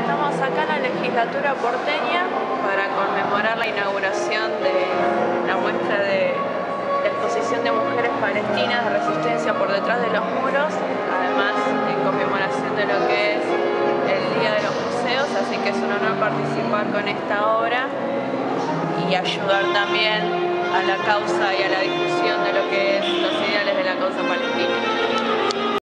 estamos acá la legislatura porteña para conmemorar la inauguración de la muestra de la exposición de mujeres palestinas de resistencia por detrás de los muros, además en conmemoración de lo que es el Día de los Museos, así que es un honor participar con esta obra y ayudar también a la causa y a la difusión